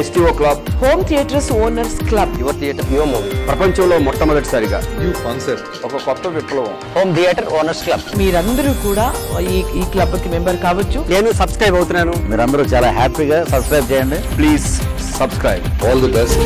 STO club home theatres owners club your theatre యువ movie ప్రపంచంలో మొట్టమొదటిసారిగా. న్యూ కాన్సెప్ట్ ఒక కొత్త విప్లవం. హోమ్ థియేటర్ ఓనర్స్ క్లబ్ మీరందరూ కూడా ఈ ఈ క్లబ్కి మెంబర్ కావచ్చు. నేను సబ్స్క్రైబ్ అవుతున్నాను. మీరందరూ చాలా హ్యాపీగా సబ్స్క్రైబ్ చేయండి. Please subscribe all the best